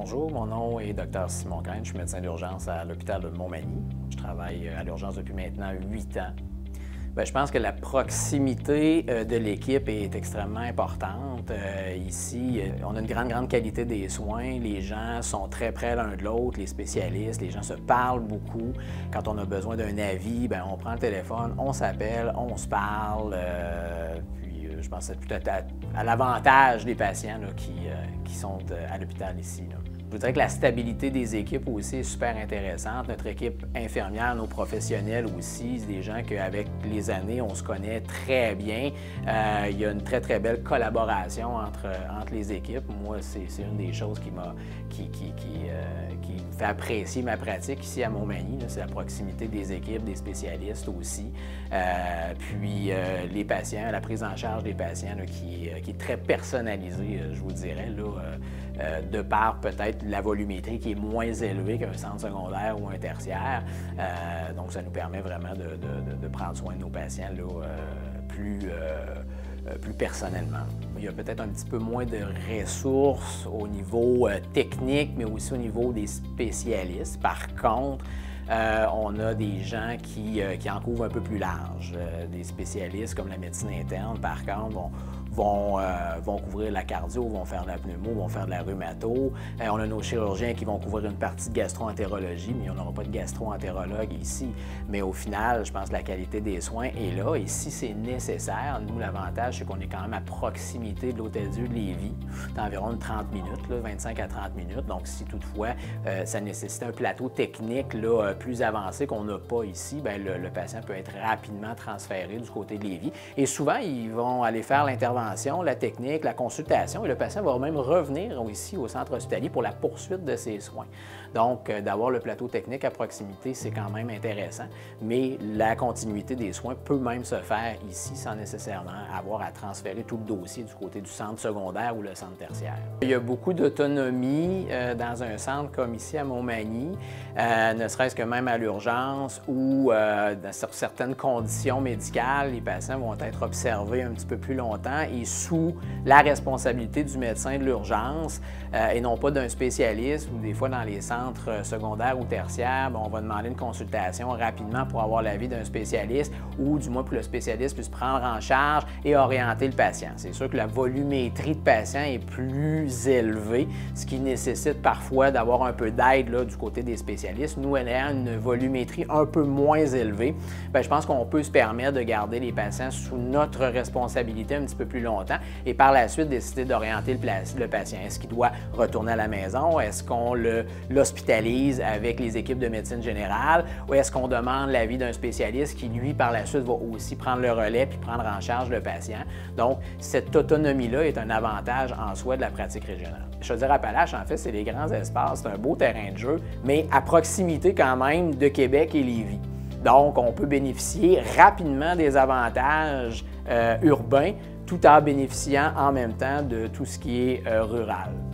Bonjour, mon nom est Dr Simon Cain, je suis médecin d'urgence à l'hôpital de Montmagny. Je travaille à l'urgence depuis maintenant huit ans. Bien, je pense que la proximité euh, de l'équipe est extrêmement importante. Euh, ici, euh, on a une grande, grande qualité des soins. Les gens sont très près l'un de l'autre, les spécialistes. Les gens se parlent beaucoup. Quand on a besoin d'un avis, bien, on prend le téléphone, on s'appelle, on se parle. puis je pense que c'est peut-être à, l'avantage des patients qui, qui, sont à l'hôpital ici. Je vous dirais que la stabilité des équipes aussi est super intéressante. Notre équipe infirmière, nos professionnels aussi, c'est des gens qu'avec les années, on se connaît très bien. Euh, il y a une très, très belle collaboration entre, entre les équipes. Moi, c'est une des choses qui m'a qui, qui, euh, qui, me fait apprécier ma pratique ici à Montmagny. C'est la proximité des équipes, des spécialistes aussi. Euh, puis les patients, la prise en charge des patients qui, qui, est très personnalisée, je vous dirais, là, de par peut-être la volumétrie qui est moins élevée qu'un centre secondaire ou un tertiaire. Euh, donc, ça nous permet vraiment de, prendre soin de nos patients euh, plus, euh, plus personnellement. Il y a peut-être un petit peu moins de ressources au niveau technique, mais aussi au niveau des spécialistes. Par contre, on a des gens qui, qui, en couvrent un peu plus large. des spécialistes comme la médecine interne, par contre, vont, vont, euh, vont couvrir la cardio, vont faire de la pneumo, vont faire de la rhumato. Euh, on a nos chirurgiens qui vont couvrir une partie de gastro-entérologie, mais on n'aura pas de gastro-entérologue ici. Mais au final, je pense que la qualité des soins est là. Et si c'est nécessaire, nous, l'avantage, c'est qu'on est quand même à proximité de l'Hôtel-Dieu de Lévis, d'environ 30 minutes, là, 25 à 30 minutes. Donc, si toutefois euh, ça nécessite un plateau technique plus avancé qu'on n'a pas ici, bien, le, le patient peut être rapidement transféré du côté de Lévis. Et souvent, ils vont aller faire l'intervention la technique, la consultation, et le patient va même revenir ici au centre hospitalier pour la poursuite de ses soins. Donc, euh, d'avoir le plateau technique à proximité, c'est quand même intéressant, mais la continuité des soins peut même se faire ici sans nécessairement avoir à transférer tout le dossier du côté du centre secondaire ou le centre tertiaire. Il y a beaucoup d'autonomie euh, dans un centre comme ici à Montmagny, euh, ne serait-ce que même à l'urgence ou dans certaines conditions médicales, les patients vont être observés un petit peu plus longtemps sous la responsabilité du médecin de l'urgence euh, et non pas d'un spécialiste ou des fois dans les centres euh, secondaires ou tertiaires, on va demander une consultation rapidement pour avoir l'avis d'un spécialiste ou du moins pour que le spécialiste puisse prendre en charge et orienter le patient. C'est sûr que la volumétrie de patients est plus élevée, ce qui nécessite parfois d'avoir un peu d'aide du côté des spécialistes. Nous, ayant une volumétrie un peu moins élevée, bien, je pense qu'on peut se permettre de garder les patients sous notre responsabilité un petit peu plus longtemps et par la suite décider d'orienter le, patient. Est-ce qu'il doit retourner à la maison? Est-ce qu'on l'hospitalise avec les équipes de médecine générale? Ou est-ce qu'on demande l'avis d'un spécialiste qui, lui, par la suite, va aussi prendre le relais puis prendre en charge le patient? Donc, cette autonomie-là est un avantage en soi de la pratique régionale. Je veux dire, Appalaches, en fait, c'est les grands espaces, c'est un beau terrain de jeu, mais à proximité quand même de Québec et Lévis. Donc, on peut bénéficier rapidement des avantages euh, urbains tout en bénéficiant en même temps de tout ce qui est euh, rural.